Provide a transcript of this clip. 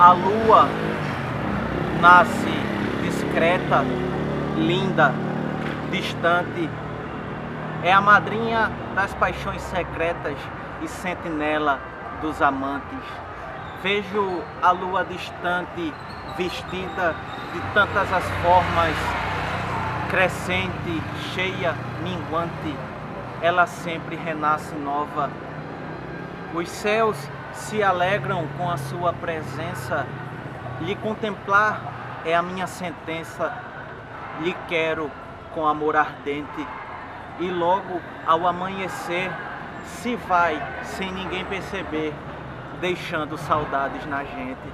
A lua nasce discreta, linda, distante. É a madrinha das paixões secretas e sentinela dos amantes. Vejo a lua distante, vestida de tantas as formas, crescente, cheia, minguante. Ela sempre renasce nova. Os céus se alegram com a sua presença. Lhe contemplar é a minha sentença. Lhe quero com amor ardente. E logo ao amanhecer se vai sem ninguém perceber, deixando saudades na gente.